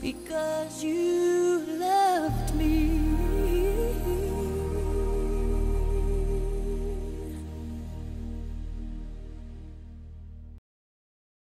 because you